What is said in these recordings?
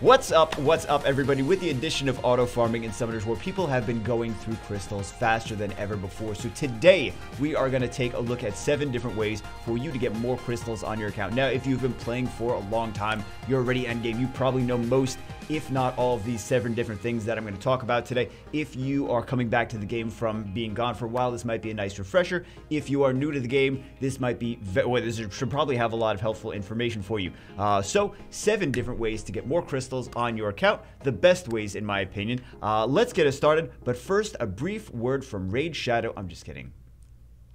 What's up? What's up, everybody? With the addition of auto farming in Summoners War, people have been going through crystals faster than ever before. So today, we are going to take a look at seven different ways for you to get more crystals on your account. Now, if you've been playing for a long time, you're already endgame. You probably know most if not all of these seven different things that I'm going to talk about today. If you are coming back to the game from being gone for a while, this might be a nice refresher. If you are new to the game, this might be, well, this should probably have a lot of helpful information for you. Uh, so, seven different ways to get more crystals on your account, the best ways in my opinion. Uh, let's get it started, but first, a brief word from Raid Shadow. I'm just kidding.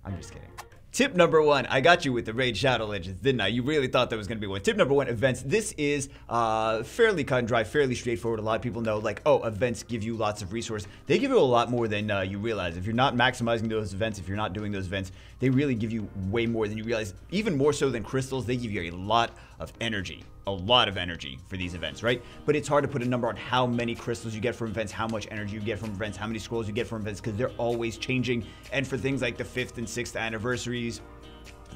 I'm just kidding. Tip number one, I got you with the Raid Shadow Legends, didn't I? You really thought that was going to be one. Tip number one, events. This is uh, fairly cut and dry, fairly straightforward. A lot of people know, like, oh, events give you lots of resource. They give you a lot more than uh, you realize. If you're not maximizing those events, if you're not doing those events, they really give you way more than you realize. Even more so than crystals, they give you a lot of energy a lot of energy for these events, right? But it's hard to put a number on how many crystals you get from events, how much energy you get from events, how many scrolls you get from events, because they're always changing. And for things like the fifth and sixth anniversaries,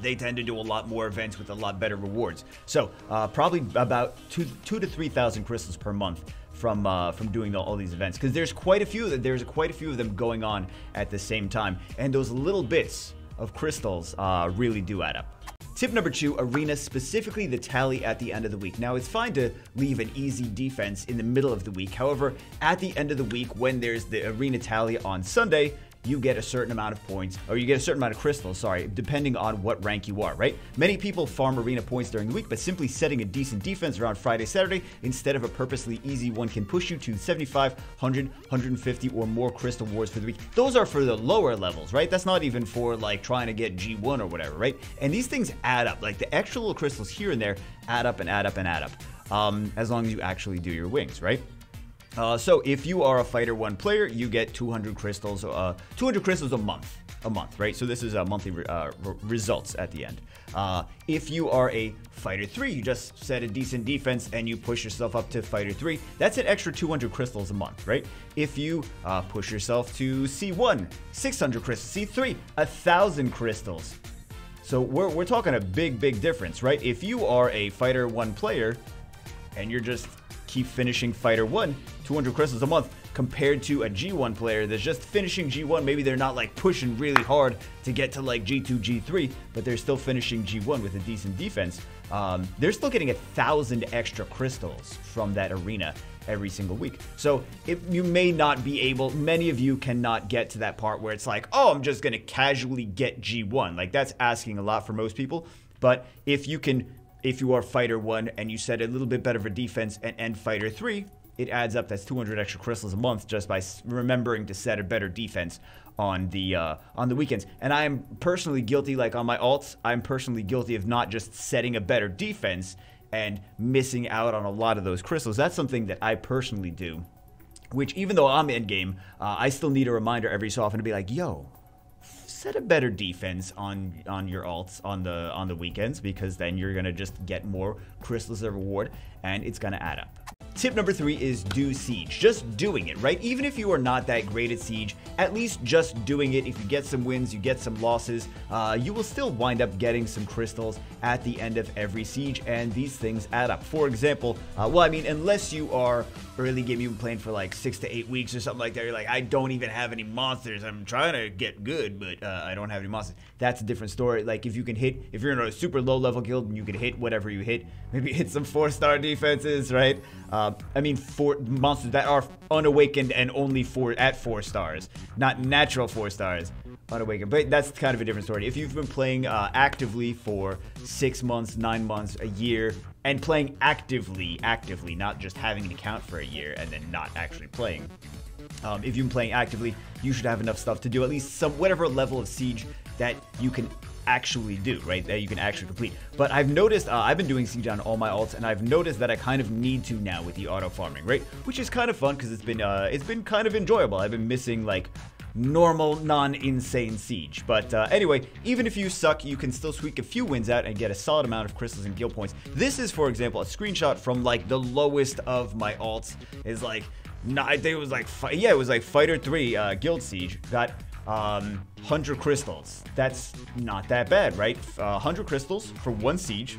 they tend to do a lot more events with a lot better rewards. So uh, probably about two, two to three thousand crystals per month from uh, from doing all these events because there's quite a few there's quite a few of them going on at the same time, and those little bits of crystals uh, really do add up. Tip number two, arena, specifically the tally at the end of the week. Now, it's fine to leave an easy defense in the middle of the week. However, at the end of the week, when there's the arena tally on Sunday, you get a certain amount of points, or you get a certain amount of crystals, sorry, depending on what rank you are, right? Many people farm arena points during the week, but simply setting a decent defense around Friday, Saturday, instead of a purposely easy one, can push you to 75, 100, 150, or more crystal wards for the week. Those are for the lower levels, right? That's not even for like trying to get G1 or whatever, right? And these things add up. Like the extra little crystals here and there add up and add up and add up. Um, as long as you actually do your wings, right? Uh, so if you are a fighter one player, you get 200 crystals, uh, 200 crystals a month, a month, right? So this is a monthly re- uh, results at the end. Uh, if you are a fighter three, you just set a decent defense and you push yourself up to fighter three. That's an extra 200 crystals a month, right? If you uh, push yourself to C1, 600 crystals, C3, a thousand crystals. So we're, we're talking a big, big difference, right? If you are a fighter one player and you're just keep finishing Fighter 1, 200 crystals a month, compared to a G1 player that's just finishing G1. Maybe they're not like pushing really hard to get to like G2, G3, but they're still finishing G1 with a decent defense. Um, they're still getting a thousand extra crystals from that arena every single week. So if you may not be able, many of you cannot get to that part where it's like, oh, I'm just gonna casually get G1. Like that's asking a lot for most people. But if you can if you are fighter one and you set a little bit better of a defense and end fighter three, it adds up. That's 200 extra crystals a month just by remembering to set a better defense on the uh, on the weekends. And I am personally guilty, like on my alts, I'm personally guilty of not just setting a better defense and missing out on a lot of those crystals. That's something that I personally do. Which, even though I'm endgame, uh, I still need a reminder every so often to be like, "Yo, set a better defense on on your alts on the on the weekends because then you're gonna just get more crystals of reward and it's gonna add up. Tip number three is do Siege. Just doing it, right? Even if you are not that great at Siege, at least just doing it, if you get some wins, you get some losses, uh, you will still wind up getting some crystals at the end of every Siege, and these things add up. For example, uh, well, I mean, unless you are early game, you've been playing for like six to eight weeks or something like that, you're like, I don't even have any monsters. I'm trying to get good, but uh, I don't have any monsters. That's a different story. Like, if you can hit, if you're in a super low level guild and you can hit whatever you hit, maybe hit some four star defenses, right? Uh, I mean, four monsters that are unawakened and only four at four stars, not natural four stars. Unawakened, but that's kind of a different story. If you've been playing uh, actively for six months, nine months, a year, and playing actively, actively, not just having an account for a year and then not actually playing. Um, if you've been playing actively, you should have enough stuff to do at least some whatever level of siege that you can actually do, right? That you can actually complete. But I've noticed, uh, I've been doing Siege on all my alts, and I've noticed that I kind of need to now with the auto farming, right? Which is kind of fun because it's been, uh, it's been kind of enjoyable. I've been missing like normal, non-insane siege. But uh, anyway, even if you suck, you can still squeak a few wins out and get a solid amount of crystals and guild points. This is, for example, a screenshot from like the lowest of my alts. Is like, no, I think it was like, yeah, it was like Fighter 3 uh, Guild Siege. Got um, 100 crystals. That's not that bad, right? Uh, 100 crystals for one siege.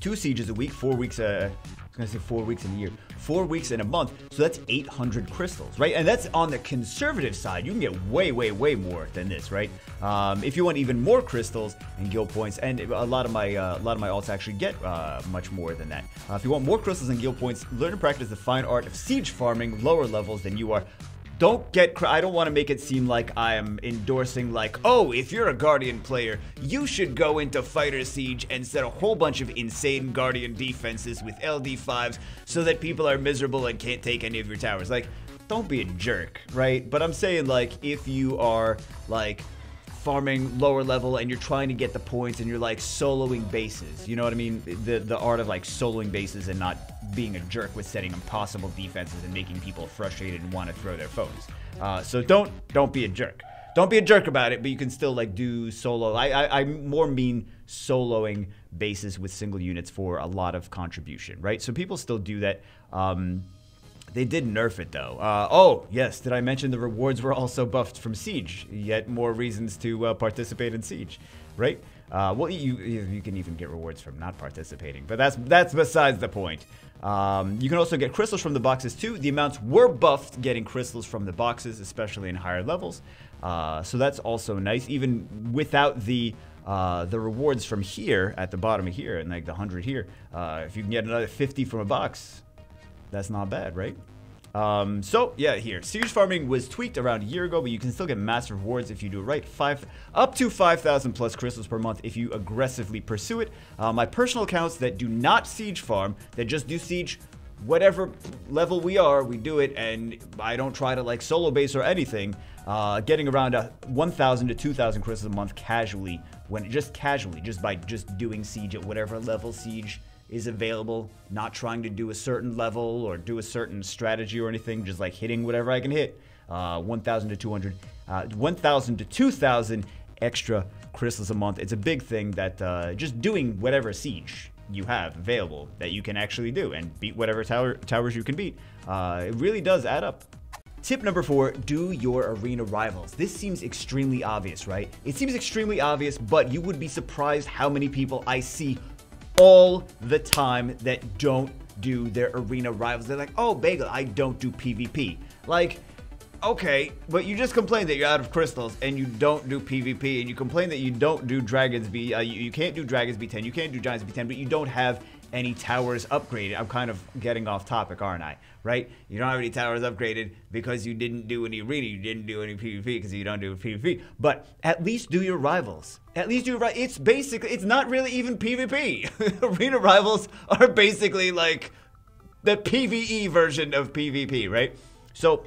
Two sieges a week, four weeks a gonna say four weeks in a year, four weeks in a month. So that's 800 crystals, right? And that's on the conservative side. You can get way, way, way more than this, right? Um, if you want even more crystals and guild points, and a lot of my uh, a lot of my alts actually get uh, much more than that. Uh, if you want more crystals and guild points, learn and practice the fine art of siege farming lower levels than you are don't get i don't want to make it seem like i am endorsing like oh if you're a guardian player you should go into fighter siege and set a whole bunch of insane guardian defenses with ld5s so that people are miserable and can't take any of your towers like don't be a jerk right but i'm saying like if you are like farming lower level and you're trying to get the points and you're like soloing bases. You know what I mean? The the art of like soloing bases and not being a jerk with setting impossible defenses and making people frustrated and want to throw their phones. Uh, so don't don't be a jerk. Don't be a jerk about it, but you can still like do solo. I, I I more mean soloing bases with single units for a lot of contribution, right? So people still do that. Um, they did nerf it though. Uh, oh, yes, did I mention the rewards were also buffed from Siege? Yet more reasons to uh, participate in Siege, right? Uh, well, you you can even get rewards from not participating, but that's that's besides the point. Um, you can also get crystals from the boxes too. The amounts were buffed getting crystals from the boxes, especially in higher levels. Uh, so that's also nice, even without the uh, the rewards from here at the bottom of here and like the 100 here. Uh, if you can get another 50 from a box, that's not bad, right? Um, so yeah, here siege farming was tweaked around a year ago, but you can still get massive rewards if you do it right. Five up to 5,000 plus crystals per month if you aggressively pursue it. Uh, my personal accounts that do not siege farm, that just do siege, whatever level we are, we do it, and I don't try to like solo base or anything. Uh, getting around a 1,000 to 2,000 crystals a month casually, when just casually, just by just doing siege at whatever level siege is available, not trying to do a certain level or do a certain strategy or anything, just like hitting whatever I can hit. Uh, 1,000 to 200, uh, 1,000 to 2,000 extra crystals a month. It's a big thing that uh, just doing whatever siege you have available that you can actually do and beat whatever tower, towers you can beat. Uh, it really does add up. Tip number four, do your arena rivals. This seems extremely obvious, right? It seems extremely obvious, but you would be surprised how many people I see all the time that don't do their arena rivals. They're like, oh, Bagel, I don't do PvP. Like, okay, but you just complain that you're out of crystals and you don't do PvP, and you complain that you don't do Dragons B, uh, you, you can't do Dragons B10, you can't do Giants B10, but you don't have any towers upgraded. I'm kind of getting off topic, aren't I? Right? You don't have any towers upgraded because you didn't do any arena, you didn't do any PvP because you don't do PvP. But at least do your rivals. At least do your It's basically, it's not really even PvP. arena rivals are basically like the PvE version of PvP, right? So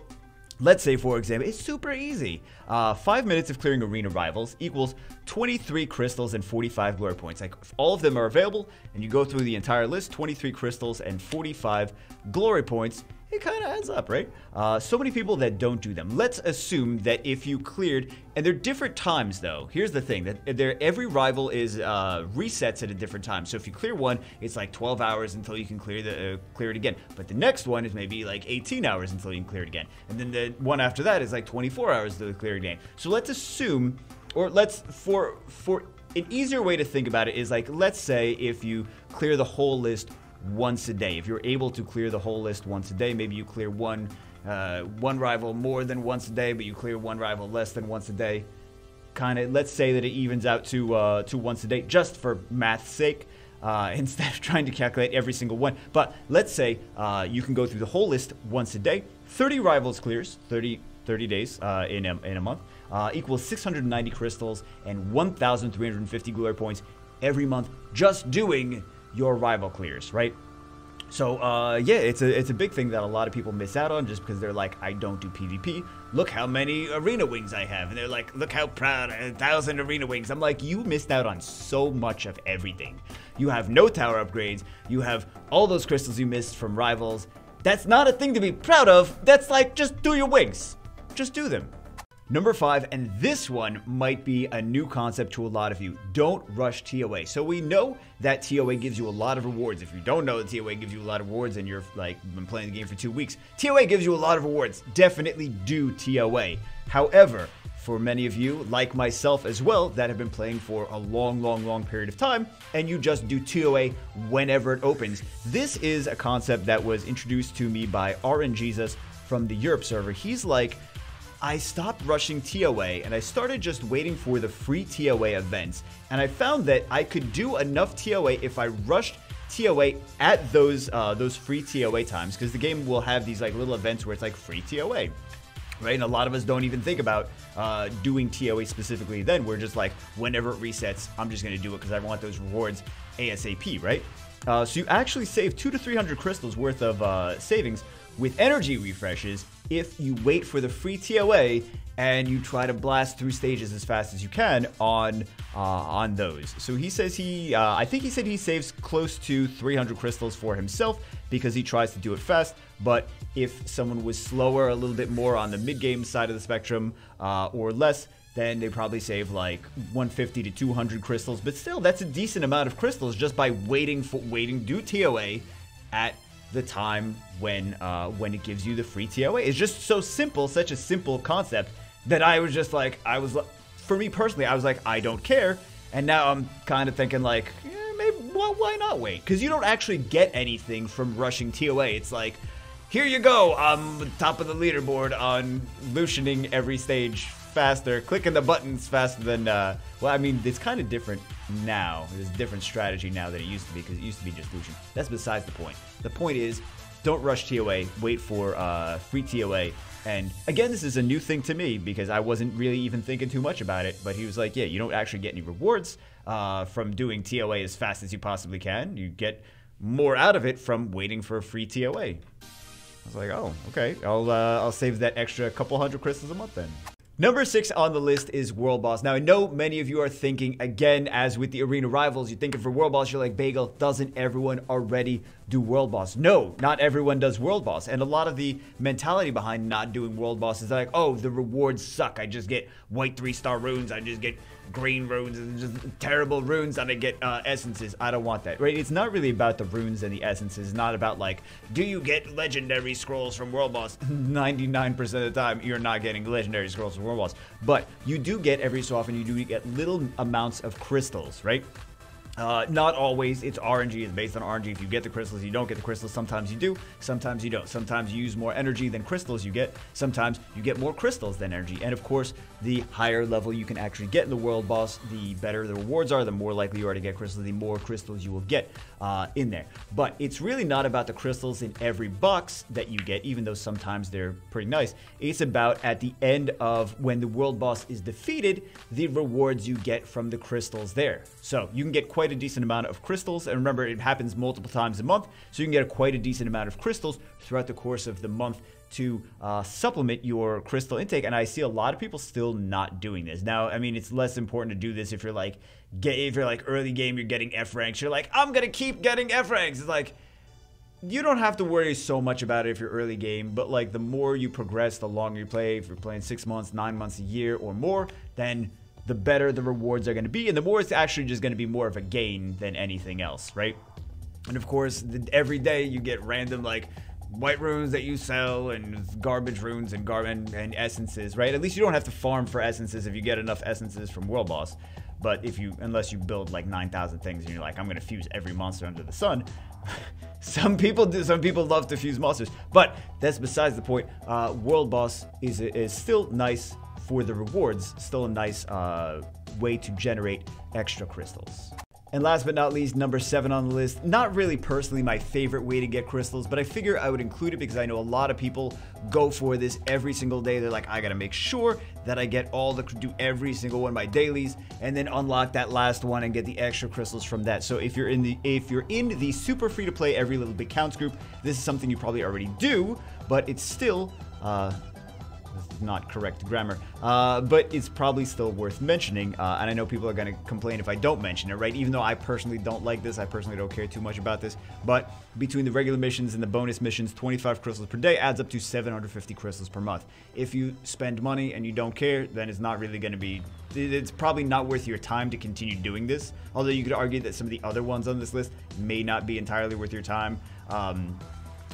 Let's say, for example, it's super easy. Uh, five minutes of clearing arena rivals equals 23 crystals and 45 glory points. Like all of them are available, and you go through the entire list 23 crystals and 45 glory points it kind of adds up, right? Uh, so many people that don't do them. Let's assume that if you cleared, and they're different times though. Here's the thing: that every rival is uh, resets at a different time. So if you clear one, it's like 12 hours until you can clear the uh, clear it again. But the next one is maybe like 18 hours until you can clear it again, and then the one after that is like 24 hours to clear it again. So let's assume, or let's for for an easier way to think about it is like let's say if you clear the whole list once a day. If you're able to clear the whole list once a day, maybe you clear one uh, one rival more than once a day, but you clear one rival less than once a day. Kind of, let's say that it evens out to uh, to once a day, just for math's sake. Uh, instead of trying to calculate every single one. But let's say uh, you can go through the whole list once a day. 30 rivals clears, 30, 30 days uh, in, a, in a month, uh, equals 690 crystals and 1,350 glory points every month just doing your rival clears, right? So uh, yeah, it's a it's a big thing that a lot of people miss out on just because they're like, I don't do PvP. Look how many arena wings I have, and they're like, look how proud a thousand arena wings. I'm like, you missed out on so much of everything. You have no tower upgrades. You have all those crystals you missed from rivals. That's not a thing to be proud of. That's like just do your wings. Just do them. Number five, and this one might be a new concept to a lot of you. Don't rush TOA. So we know that TOA gives you a lot of rewards. If you don't know that TOA gives you a lot of rewards and you're like been playing the game for two weeks, TOA gives you a lot of rewards. Definitely do TOA. However, for many of you, like myself as well, that have been playing for a long, long, long period of time, and you just do TOA whenever it opens. This is a concept that was introduced to me by RNGesus from the Europe server. He's like, I stopped rushing TOA and I started just waiting for the free TOA events. And I found that I could do enough TOA if I rushed TOA at those uh, those free TOA times because the game will have these like little events where it's like free TOA. Right, and a lot of us don't even think about uh, doing TOA specifically. Then we're just like, whenever it resets, I'm just gonna do it because I want those rewards ASAP, right? Uh, so you actually save two to three hundred crystals worth of uh, savings with energy refreshes if you wait for the free TOA and you try to blast through stages as fast as you can on uh, on those. So he says he, uh, I think he said he saves close to 300 crystals for himself because he tries to do it fast. But if someone was slower, a little bit more on the mid game side of the spectrum uh, or less, then they probably save like 150 to 200 crystals. But still, that's a decent amount of crystals just by waiting for waiting do TOA at the time when uh, when it gives you the free TOA. It's just so simple, such a simple concept that I was just like, I was, for me personally, I was like, I don't care. And now I'm kind of thinking like, yeah, maybe well, why not wait? Because you don't actually get anything from rushing TOA. It's like, here you go, I'm top of the leaderboard on Lucianing every stage faster, clicking the buttons faster than. Uh, well, I mean, it's kind of different now. There's a different strategy now than it used to be because it used to be just Lucian. That's besides the point. The point is, don't rush TOA. Wait for uh, free TOA. And again, this is a new thing to me because I wasn't really even thinking too much about it. But he was like, "Yeah, you don't actually get any rewards uh, from doing TOA as fast as you possibly can. You get more out of it from waiting for a free TOA." I was like, "Oh, okay. I'll uh, I'll save that extra couple hundred crystals a month then." Number six on the list is World Boss. Now, I know many of you are thinking, again, as with the Arena Rivals, you're thinking for World Boss, you're like, Bagel, doesn't everyone already do World Boss? No, not everyone does World Boss. And a lot of the mentality behind not doing World Boss is like, oh, the rewards suck. I just get white three star runes. I just get green runes and just terrible runes and I get uh, essences. I don't want that, right? It's not really about the runes and the essences. It's not about like, do you get legendary scrolls from World Boss? 99% of the time, you're not getting legendary scrolls from World Boss. But you do get every so often, you do get little amounts of crystals, right? Uh, not always. It's RNG. It's based on RNG. If you get the crystals, you don't get the crystals. Sometimes you do. Sometimes you don't. Sometimes you use more energy than crystals you get. Sometimes you get more crystals than energy. And of course, the higher level you can actually get in the world boss, the better the rewards are. The more likely you are to get crystals, the more crystals you will get uh, in there. But it's really not about the crystals in every box that you get, even though sometimes they're pretty nice. It's about at the end of when the world boss is defeated, the rewards you get from the crystals there. So you can get quite a decent amount of crystals. And remember, it happens multiple times a month. So you can get a quite a decent amount of crystals throughout the course of the month to uh, supplement your crystal intake. And I see a lot of people still not doing this. Now, I mean, it's less important to do this if you're like, get, if you're like early game, you're getting F ranks. You're like, I'm gonna keep getting F ranks. It's like you don't have to worry so much about it if you're early game, but like the more you progress, the longer you play. If you're playing six months, nine months, a year, or more, then the better the rewards are going to be, and the more it's actually just going to be more of a gain than anything else, right? And of course, the, every day you get random like white runes that you sell and garbage runes and, gar- and, and essences, right? At least you don't have to farm for essences if you get enough essences from World Boss. But if you, unless you build like 9,000 things and you're like, I'm gonna fuse every monster under the sun. some people do. Some people love to fuse monsters, but that's besides the point. Uh, World Boss is is still nice for the rewards. Still a nice uh, way to generate extra crystals. And last but not least, number seven on the list. Not really personally my favorite way to get crystals, but I figure I would include it because I know a lot of people go for this every single day. They're like, I gotta make sure that I get all the do every single one of my dailies, and then unlock that last one and get the extra crystals from that. So if you're in the if you're in the super free to play every little bit counts group, this is something you probably already do, but it's still uh, not correct grammar, uh, but it's probably still worth mentioning. Uh, and I know people are going to complain if I don't mention it, right? Even though I personally don't like this, I personally don't care too much about this. But between the regular missions and the bonus missions, 25 crystals per day adds up to 750 crystals per month. If you spend money and you don't care, then it's not really going to be. It's probably not worth your time to continue doing this. Although you could argue that some of the other ones on this list may not be entirely worth your time. Um,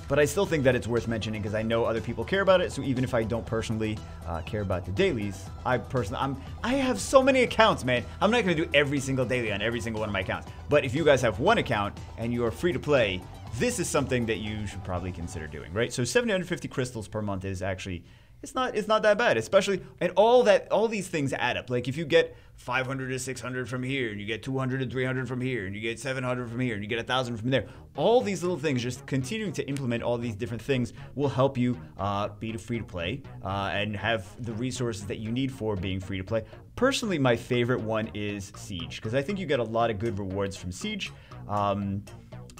but I still think that it's worth mentioning because I know other people care about it. So even if I don't personally uh, care about the dailies, I personally, I'm, I have so many accounts, man. I'm not gonna do every single daily on every single one of my accounts. But if you guys have one account and you are free to play, this is something that you should probably consider doing, right? So 750 crystals per month is actually it's not it's not that bad especially and all that all these things add up. Like if you get 500 to 600 from here and you get 200 to 300 from here and you get 700 from here and you get a thousand from there all these little things just continuing to implement all these different things will help you uh, be free to play uh, and have the resources that you need for being free to play. Personally my favorite one is siege because i think you get a lot of good rewards from siege. Um,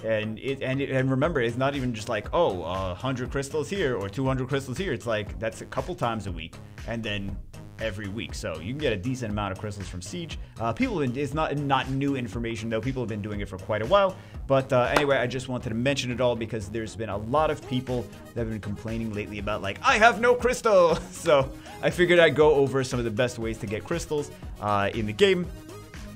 and it and it, and remember it's not even just like oh uh, 100 crystals here or 200 crystals here. It's like that's a couple times a week and then every week. So you can get a decent amount of crystals from siege. Uh, people been, it's not not new information though. People have been doing it for quite a while. But uh, anyway i just wanted to mention it all because there's been a lot of people that have been complaining lately about like i have no crystal so i figured i'd go over some of the best ways to get crystals uh, in the game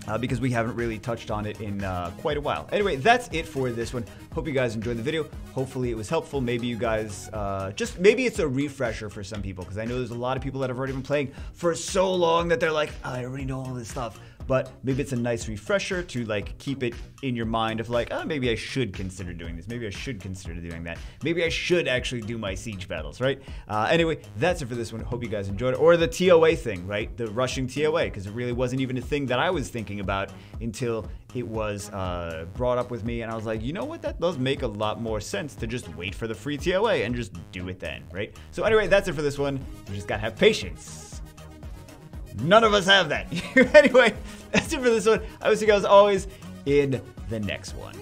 uh, because we haven't really touched on it in uh, quite a while. Anyway, that's it for this one. Hope you guys enjoyed the video. Hopefully it was helpful. Maybe you guys, uh, just maybe it's a refresher for some people because I know there's a lot of people that have already been playing for so long that they're like, I already know all this stuff but maybe it's a nice refresher to like keep it in your mind of like, oh, maybe I should consider doing this. Maybe I should consider doing that. Maybe I should actually do my siege battles, right? Uh, anyway, that's it for this one. Hope you guys enjoyed it. Or the TOA thing, right? The rushing TOA, because it really wasn't even a thing that I was thinking about until it was uh, brought up with me, and I was like, you know what? That does make a lot more sense to just wait for the free TOA and just do it then, right? So anyway, that's it for this one. You just gotta have patience. None of us have that. anyway, that's it for this one. I will see you guys always in the next one.